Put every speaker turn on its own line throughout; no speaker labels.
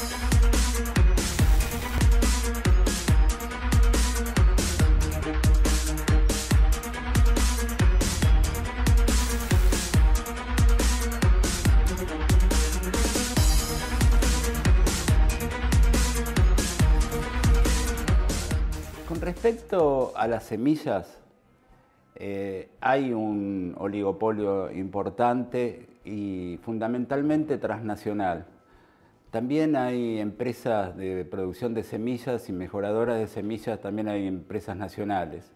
Con respecto a las semillas, eh, hay un oligopolio importante y fundamentalmente transnacional. También hay empresas de producción de semillas y mejoradoras de semillas, también hay empresas nacionales.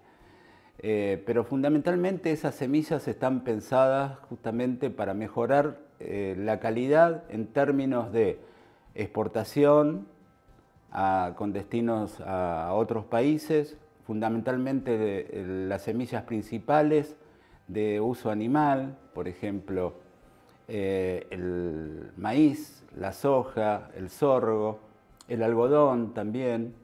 Eh, pero fundamentalmente esas semillas están pensadas justamente para mejorar eh, la calidad en términos de exportación con destinos a, otros países, fundamentalmente las semillas principales de uso animal, por ejemplo, eh, el maíz, la soja, el sorgo, el algodón también,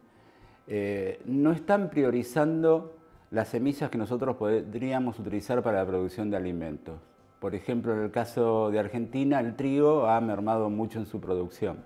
no están priorizando las semillas que nosotros podríamos utilizar para la producción de alimentos. Por ejemplo, en el caso de Argentina, el trigo ha mermado mucho en su producción.